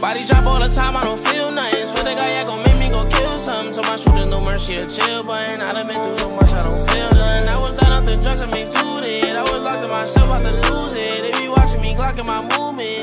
Body drop all the time, I don't feel nothing. Swear the guy, yeah, gon' make me go kill something. Told my shooter, no mercy, a chill button. I done been through so much, I don't feel nothing. I was done off the drugs, I made two it. I was locked in myself, about to lose it. They be watching me, glocking my movement.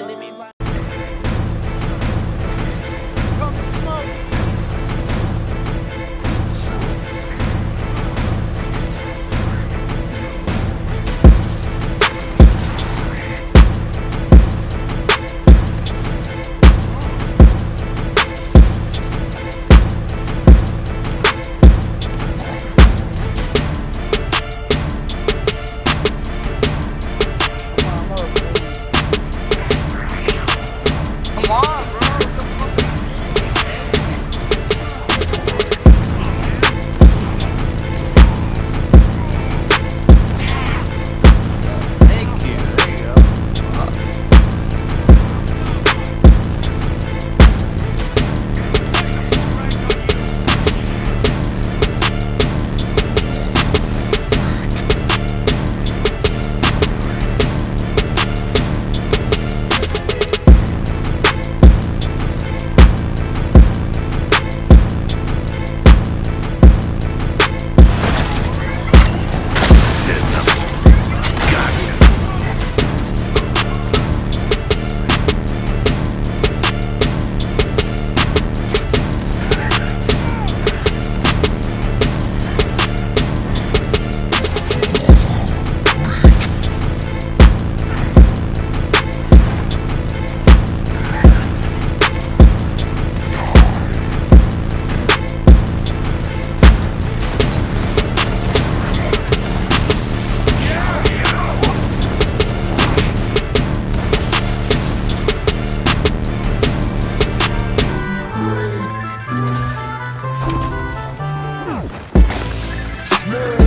Yeah.